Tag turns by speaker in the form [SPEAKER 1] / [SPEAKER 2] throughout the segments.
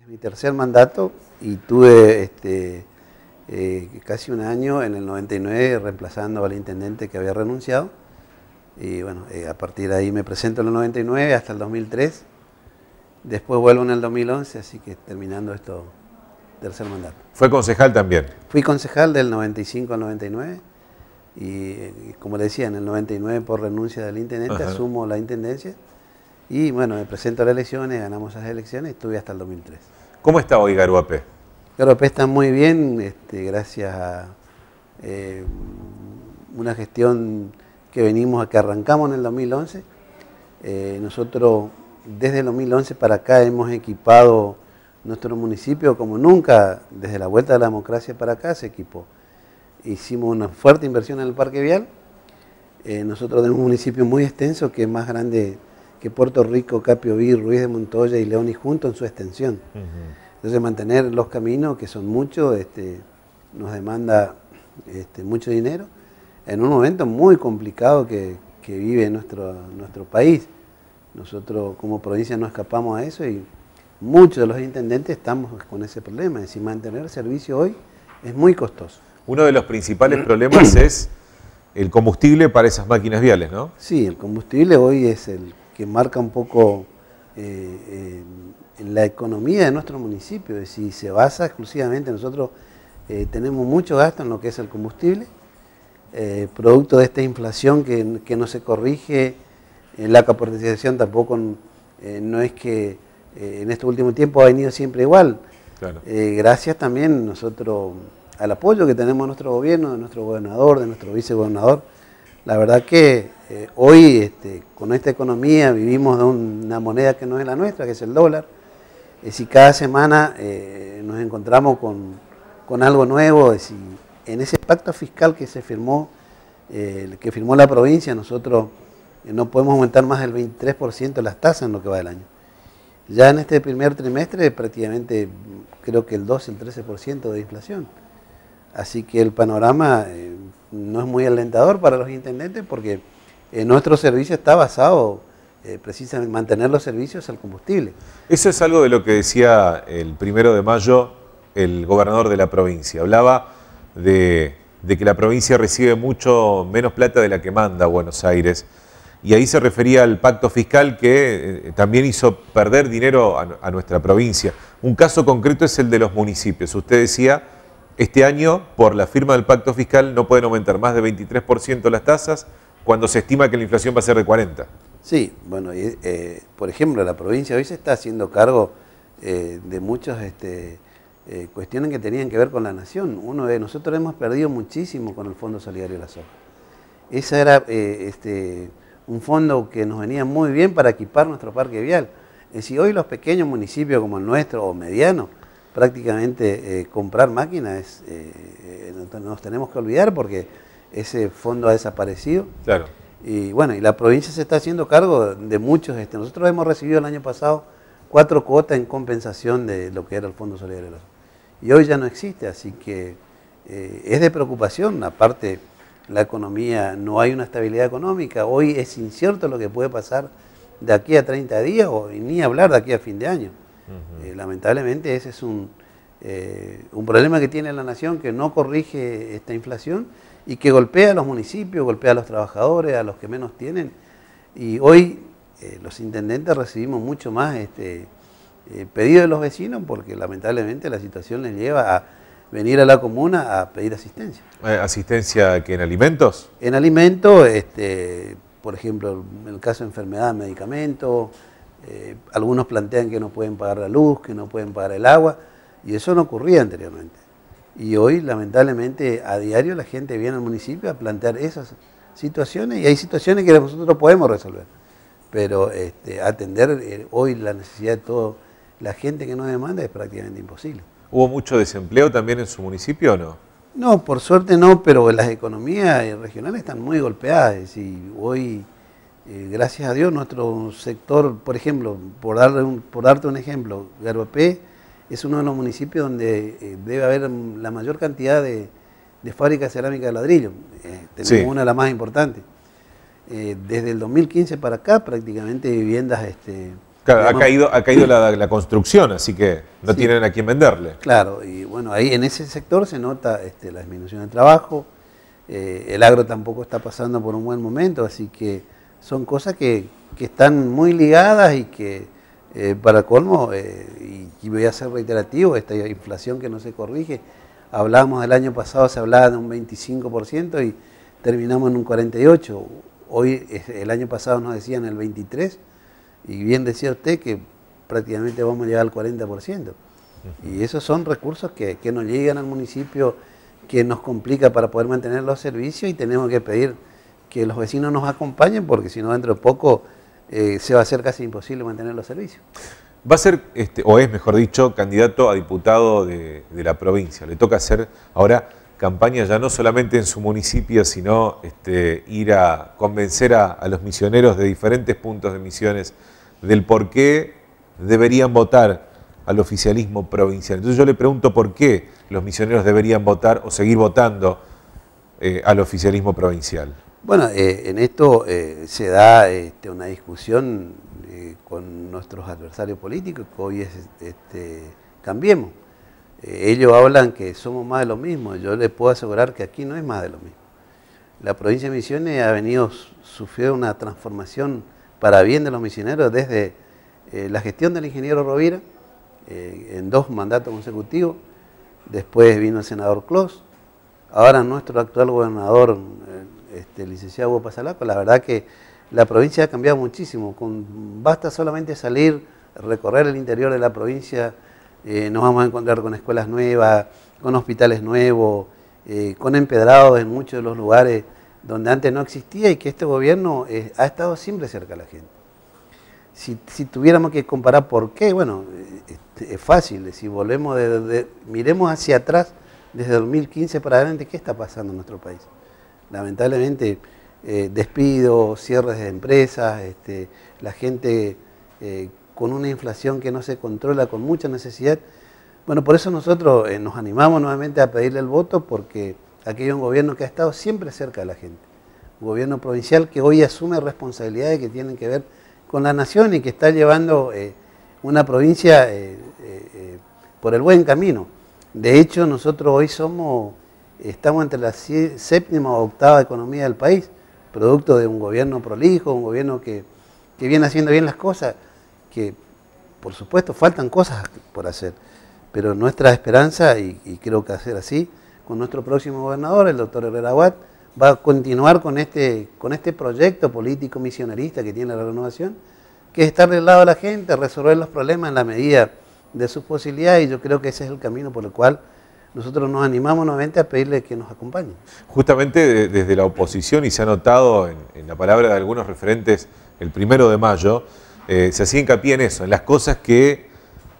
[SPEAKER 1] Es mi tercer mandato y tuve este, eh, casi un año en el 99 reemplazando al intendente que había renunciado. Y bueno, eh, a partir de ahí me presento en el 99 hasta el 2003. Después vuelvo en el 2011, así que terminando esto, tercer mandato.
[SPEAKER 2] ¿Fue concejal también?
[SPEAKER 1] Fui concejal del 95 al 99 y como le decía, en el 99 por renuncia del intendente asumo la intendencia y bueno, me presento a las elecciones, ganamos esas elecciones estuve hasta el 2003.
[SPEAKER 2] ¿Cómo está hoy Garuapé?
[SPEAKER 1] Garuapé está muy bien, este, gracias a eh, una gestión que venimos, que arrancamos en el 2011. Eh, nosotros desde el 2011 para acá hemos equipado nuestro municipio como nunca, desde la vuelta de la democracia para acá se equipó. Hicimos una fuerte inversión en el parque vial. Eh, nosotros tenemos un municipio muy extenso que es más grande que Puerto Rico, Capioví, Ruiz de Montoya y León y Junto en su extensión. Entonces mantener los caminos, que son muchos, este, nos demanda este, mucho dinero en un momento muy complicado que, que vive nuestro, nuestro país. Nosotros como provincia no escapamos a eso y muchos de los intendentes estamos con ese problema. Es decir, mantener servicio hoy es muy costoso.
[SPEAKER 2] Uno de los principales problemas es el combustible para esas máquinas viales, ¿no?
[SPEAKER 1] Sí, el combustible hoy es el que marca un poco eh, eh, la economía de nuestro municipio. Si se basa exclusivamente, nosotros eh, tenemos mucho gasto en lo que es el combustible, producto de esta inflación que, no se corrige, la capitalización tampoco no es que en este último tiempo ha venido siempre igual. gracias también nosotros al apoyo que tenemos de nuestro gobierno, de nuestro gobernador, de nuestro vicegobernador, la verdad que eh, hoy este, con esta economía vivimos de una moneda que no es la nuestra, que es el dólar. y si cada semana eh, nos encontramos con, algo nuevo, es en ese pacto fiscal que se firmó, eh, que firmó la provincia, nosotros no podemos aumentar más del 23% las tasas en lo que va del año. Ya en este primer trimestre prácticamente creo que el 12, el 13% de inflación. Así que el panorama no es muy alentador para los intendentes porque eh, nuestro servicio está basado eh, precisamente en mantener los servicios al combustible.
[SPEAKER 2] Eso es algo de lo que decía el primero de mayo el gobernador de la provincia. Hablaba de, que la provincia recibe mucho menos plata de la que manda Buenos Aires. Y ahí se refería al pacto fiscal que eh, también hizo perder dinero a nuestra provincia. Un caso concreto es el de los municipios. Usted decía este año, por la firma del pacto fiscal, no pueden aumentar más de 23% las tasas cuando se estima que la inflación va a ser de 40%.
[SPEAKER 1] Sí, bueno, eh, por ejemplo, la provincia hoy se está haciendo cargo eh, de muchas este, eh, cuestiones que tenían que ver con la nación. Uno de nosotros hemos perdido muchísimo con el Fondo Solidario de la Soja. Ese era este, un fondo que nos venía muy bien para equipar nuestro parque vial. Es decir, hoy los pequeños municipios como el nuestro o medianos, prácticamente eh, comprar máquinas eh, eh, nos tenemos que olvidar porque ese fondo ha desaparecido.
[SPEAKER 2] Claro.
[SPEAKER 1] Y bueno, y la provincia se está haciendo cargo de muchos. Este, nosotros hemos recibido el año pasado cuatro cuotas en compensación de lo que era el Fondo Solidario. Y hoy ya no existe, así que es de preocupación. Aparte, la economía, no hay una estabilidad económica. Hoy es incierto lo que puede pasar de aquí a 30 días o ni hablar de aquí a fin de año. Eh, lamentablemente ese es un, eh, un problema que tiene la nación que no corrige esta inflación y que golpea a los municipios, golpea a los trabajadores, a los que menos tienen. Y hoy eh, los intendentes recibimos mucho más este, pedido de los vecinos porque lamentablemente la situación les lleva a venir a la comuna a pedir asistencia.
[SPEAKER 2] ¿Asistencia que en alimentos?
[SPEAKER 1] En alimentos, este, por ejemplo, en el caso de enfermedad, medicamentos, eh, algunos plantean que no pueden pagar la luz, que no pueden pagar el agua, y eso no ocurría anteriormente. Y hoy, lamentablemente, a diario la gente viene al municipio a plantear esas situaciones, y hay situaciones que nosotros podemos resolver. Pero este, atender eh, hoy la necesidad de toda la gente que nos demanda es prácticamente imposible.
[SPEAKER 2] ¿Hubo mucho desempleo también en su municipio o no?
[SPEAKER 1] No, por suerte no, pero las economías regionales están muy golpeadas. Y hoy eh, gracias a Dios, nuestro sector, por ejemplo, por, darle un, por darte un ejemplo, Garuapé es uno de los municipios donde eh, debe haber la mayor cantidad de, fábricas de cerámica de ladrillo. Eh, tenemos una de las más importantes. desde el 2015 para acá, prácticamente viviendas este,
[SPEAKER 2] ha caído, ha caído la, construcción, así que no tienen a quién venderle.
[SPEAKER 1] Claro, y bueno, ahí en ese sector se nota este, la disminución del trabajo, eh, el agro tampoco está pasando por un buen momento, así que son cosas que, están muy ligadas y que eh, para colmo, eh, y, voy a ser reiterativo, esta inflación que no se corrige, hablábamos del año pasado, se hablaba de un 25% y terminamos en un 48%, hoy el año pasado nos decían el 23%, y bien decía usted que prácticamente vamos a llegar al 40%. Y esos son recursos que, que nos llegan al municipio, que nos complica para poder mantener los servicios y tenemos que pedir que los vecinos nos acompañen porque si no dentro de poco eh, se va a hacer casi imposible mantener los servicios.
[SPEAKER 2] Va a ser, este, o es mejor dicho, candidato a diputado de, la provincia. Le toca hacer ahora campaña ya no solamente en su municipio, sino este, ir a convencer a, los misioneros de diferentes puntos de misiones del por qué deberían votar al oficialismo provincial. Entonces yo le pregunto por qué los misioneros deberían votar o seguir votando eh, al oficialismo provincial.
[SPEAKER 1] Bueno, eh, en esto eh, se da este, una discusión con nuestros adversarios políticos, que hoy es este, Cambiemos. ellos hablan que somos más de lo mismo, yo les puedo asegurar que aquí no es más de lo mismo. La provincia de Misiones ha venido sufriendo una transformación para bien de los misioneros desde la gestión del ingeniero Rovira, eh, en dos mandatos consecutivos. Después vino el senador Clos. Ahora nuestro actual gobernador, eh, este, licenciado Hugo Pasalaco. La verdad que la provincia ha cambiado muchísimo. Con, basta solamente salir, recorrer el interior de la provincia, eh, nos vamos a encontrar con escuelas nuevas, con hospitales nuevos, con empedrados en muchos de los lugares donde antes no existía y que este gobierno ha estado siempre cerca de la gente. Si, si, tuviéramos que comparar por qué, bueno, este, es fácil, si volvemos, de, miremos hacia atrás, desde 2015 para adelante, ¿qué está pasando en nuestro país? Lamentablemente, eh, despidos, cierres de empresas, este, la gente eh, con una inflación que no se controla, con mucha necesidad. Bueno, por eso nosotros eh, nos animamos nuevamente a pedirle el voto, porque aquí hay un gobierno que ha estado siempre cerca de la gente. Un gobierno provincial que hoy asume responsabilidades que tienen que ver con la nación y que está llevando una provincia eh, eh, eh, por el buen camino. De hecho, nosotros hoy somos, estamos entre la séptima o octava economía del país, producto de un gobierno prolijo, un gobierno que, viene haciendo bien las cosas, que por supuesto faltan cosas por hacer, pero nuestra esperanza, y, creo que ser así, con nuestro próximo gobernador, el doctor Herrera Watt, va a continuar con este, con este proyecto político misionarista que tiene la renovación, que es estar del lado de la gente, resolver los problemas en la medida de sus posibilidades y yo creo que ese es el camino por el cual nosotros nos animamos nuevamente a pedirle que nos acompañe.
[SPEAKER 2] Justamente desde la oposición, y se ha notado en, la palabra de algunos referentes el primero de mayo, eh, se hacía hincapié en eso, en las cosas que,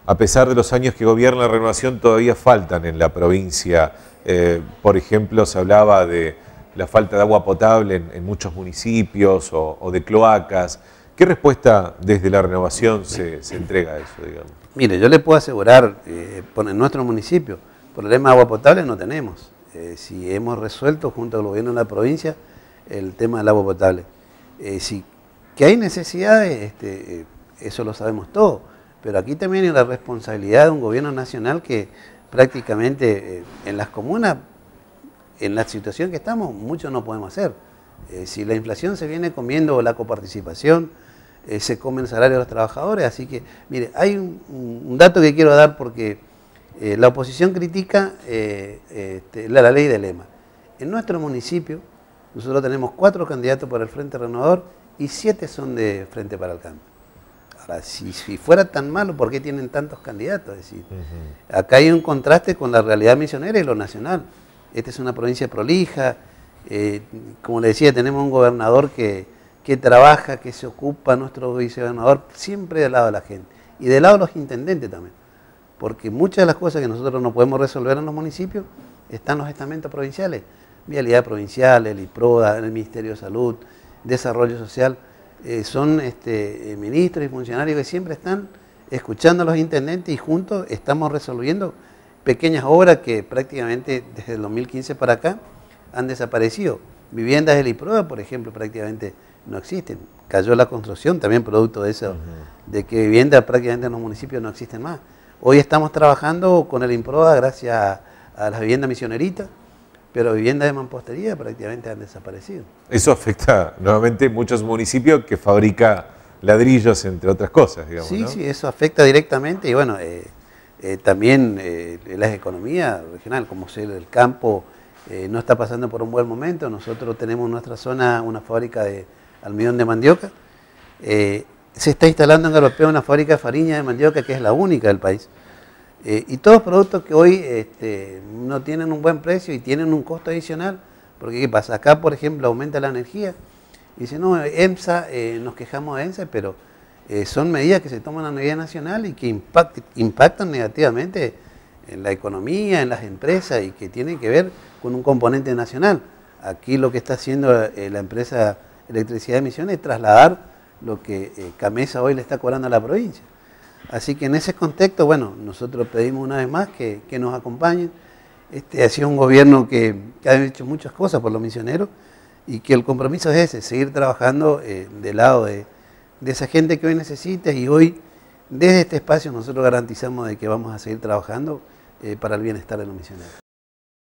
[SPEAKER 2] a pesar de los años que gobierna la renovación, todavía faltan en la provincia. Eh, por ejemplo, se hablaba de la falta de agua potable en, muchos municipios o de cloacas. ¿Qué respuesta desde la renovación se, entrega a eso, digamos?
[SPEAKER 1] Mire, yo le puedo asegurar, eh, en nuestro municipio, problema de agua potable no tenemos. Eh, si hemos resuelto junto al gobierno de la provincia el tema del agua potable. Eh, si que hay necesidades, este, eso lo sabemos todos, pero aquí también hay la responsabilidad de un gobierno nacional que prácticamente en las comunas, en la situación que estamos, mucho no podemos hacer. si la inflación se viene comiendo la coparticipación, eh, se come el salario de los trabajadores. Así que, mire, hay un, dato que quiero dar porque eh, la oposición critica eh, este, la, ley de lema. En nuestro municipio, nosotros tenemos cuatro candidatos por el Frente Renovador y siete son de Frente para el Cambio. Ahora, si, fuera tan malo, ¿por qué tienen tantos candidatos? Es decir, acá hay un contraste con la realidad misionera y lo nacional. Esta es una provincia prolija. como le decía, tenemos un gobernador que, que trabaja, que se ocupa nuestro vicegobernador, siempre del lado de la gente. Y del lado de los intendentes también. Porque muchas de las cosas que nosotros no podemos resolver en los municipios están en los estamentos provinciales. Vialidad provincial, el IPRODA, el Ministerio de Salud, Desarrollo Social. Eh, son este, eh, ministros y funcionarios que siempre están escuchando a los intendentes y juntos estamos resolviendo pequeñas obras que prácticamente desde el 2015 para acá han desaparecido. Viviendas del IPRODA, por ejemplo, prácticamente no existen. Cayó la construcción también producto de eso, de que viviendas prácticamente en los municipios no existen más. Hoy estamos trabajando con el IMPROA gracias a, a las viviendas misioneritas, pero viviendas de mampostería prácticamente han desaparecido.
[SPEAKER 2] Eso afecta nuevamente muchos municipios que fabrica ladrillos, entre otras cosas, digamos.
[SPEAKER 1] Sí, sí, eso afecta directamente y bueno, eh, eh, también eh, las economías regionales, como el campo no está pasando por un buen momento, nosotros tenemos en nuestra zona una fábrica de almidón de mandioca, se está instalando en Galopeo una fábrica de farina de mandioca que es la única del país. y todos productos que hoy este, no tienen un buen precio y tienen un costo adicional, porque ¿qué pasa? Acá, por ejemplo, aumenta la energía, Dice, no, EMSA, eh, nos quejamos de EMSA, pero eh, son medidas que se toman a nivel nacional y que impactan negativamente en la economía, en las empresas y que tienen que ver con un componente nacional. Aquí lo que está haciendo eh, la empresa Electricidad de Misiones es trasladar lo que Camesa hoy le está cobrando a la provincia. Así que en ese contexto, bueno, nosotros pedimos una vez más que, nos acompañen. Este ha sido un gobierno que, que ha hecho muchas cosas por los misioneros y que el compromiso es ese, seguir trabajando eh, del lado de, esa gente que hoy necesita y hoy desde este espacio nosotros garantizamos de que vamos a seguir trabajando eh, para el bienestar de los misioneros.